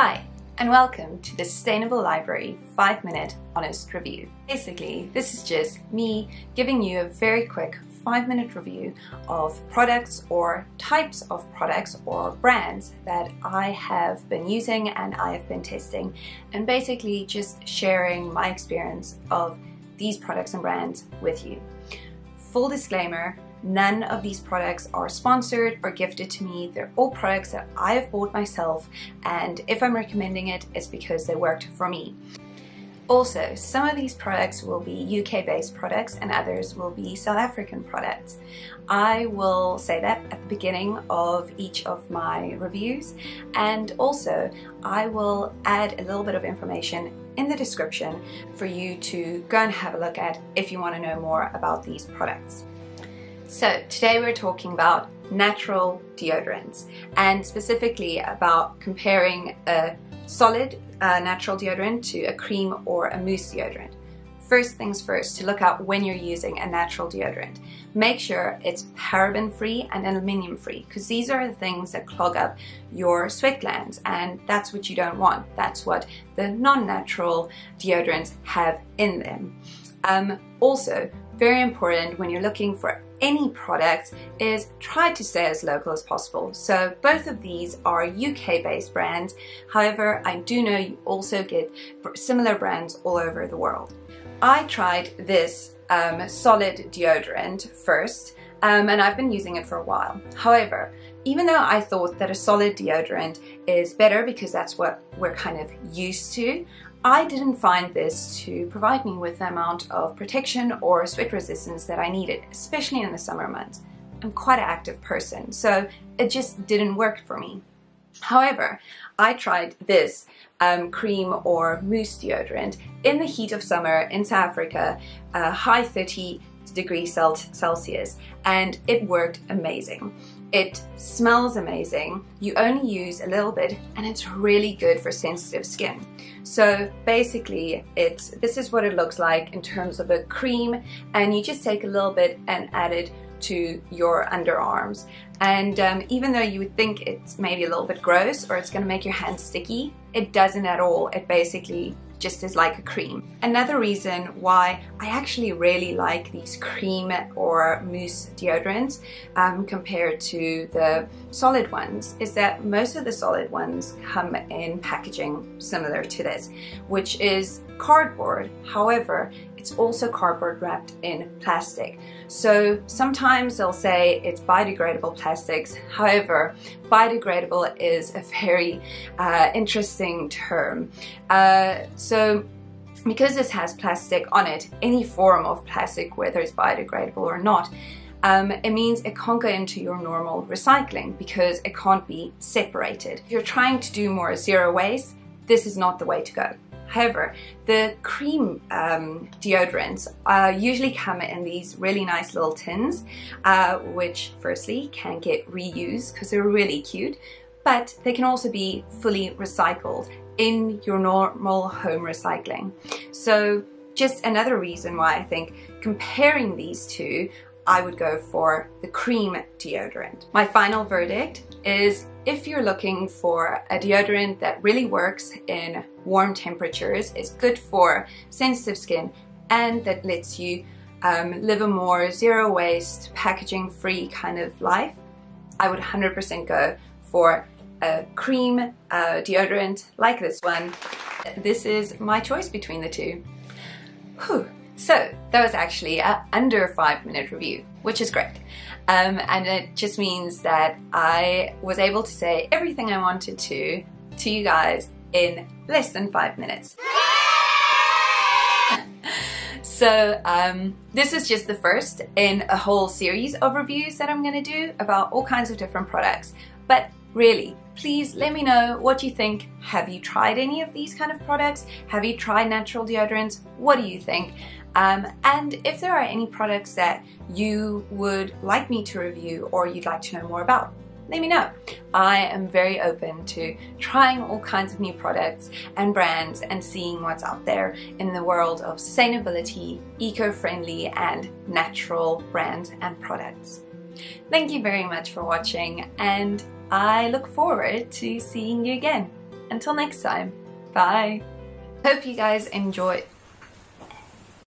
Hi, and welcome to the Sustainable Library 5 Minute Honest Review. Basically, this is just me giving you a very quick 5 minute review of products or types of products or brands that I have been using and I have been testing, and basically just sharing my experience of these products and brands with you. Full disclaimer, None of these products are sponsored or gifted to me. They're all products that I have bought myself and if I'm recommending it, it's because they worked for me. Also, some of these products will be UK based products and others will be South African products. I will say that at the beginning of each of my reviews and also I will add a little bit of information in the description for you to go and have a look at if you want to know more about these products. So today we're talking about natural deodorants and specifically about comparing a solid uh, natural deodorant to a cream or a mousse deodorant. First things first, to look out when you're using a natural deodorant. Make sure it's paraben free and aluminium free because these are the things that clog up your sweat glands and that's what you don't want. That's what the non-natural deodorants have in them. Um, also, very important when you're looking for any product is try to stay as local as possible. So both of these are UK based brands. However, I do know you also get similar brands all over the world. I tried this um, solid deodorant first um, and I've been using it for a while. However, even though I thought that a solid deodorant is better because that's what we're kind of used to, I didn't find this to provide me with the amount of protection or sweat resistance that I needed, especially in the summer months. I'm quite an active person, so it just didn't work for me. However, I tried this um, cream or mousse deodorant in the heat of summer in South Africa, uh, high 30 degrees Celsius, and it worked amazing. It smells amazing, you only use a little bit, and it's really good for sensitive skin. So basically, it's this is what it looks like in terms of a cream, and you just take a little bit and add it to your underarms. And um, even though you would think it's maybe a little bit gross or it's going to make your hands sticky, it doesn't at all. It basically just as like a cream. Another reason why I actually really like these cream or mousse deodorants um, compared to the solid ones is that most of the solid ones come in packaging similar to this, which is cardboard. However, it's also cardboard wrapped in plastic. So sometimes they'll say it's biodegradable plastics. However, biodegradable is a very uh, interesting term. Uh, because this has plastic on it, any form of plastic, whether it's biodegradable or not, um, it means it can't go into your normal recycling because it can't be separated. If you're trying to do more zero waste, this is not the way to go. However, the cream um, deodorants uh, usually come in these really nice little tins, uh, which firstly can get reused because they're really cute, but they can also be fully recycled in your normal home recycling. So just another reason why I think comparing these two I would go for the cream deodorant. My final verdict is if you're looking for a deodorant that really works in warm temperatures, is good for sensitive skin, and that lets you um, live a more zero waste, packaging free kind of life, I would 100% go for a cream uh, deodorant like this one. This is my choice between the two. Whew. So that was actually a under five minute review, which is great. Um, and it just means that I was able to say everything I wanted to to you guys in less than five minutes. so um, this is just the first in a whole series of reviews that I'm gonna do about all kinds of different products. But really, please let me know what you think. Have you tried any of these kind of products? Have you tried natural deodorants? What do you think? Um, and if there are any products that you would like me to review or you'd like to know more about, let me know. I am very open to trying all kinds of new products and brands and seeing what's out there in the world of sustainability, eco-friendly and natural brands and products. Thank you very much for watching and I look forward to seeing you again. Until next time, bye! Hope you guys enjoy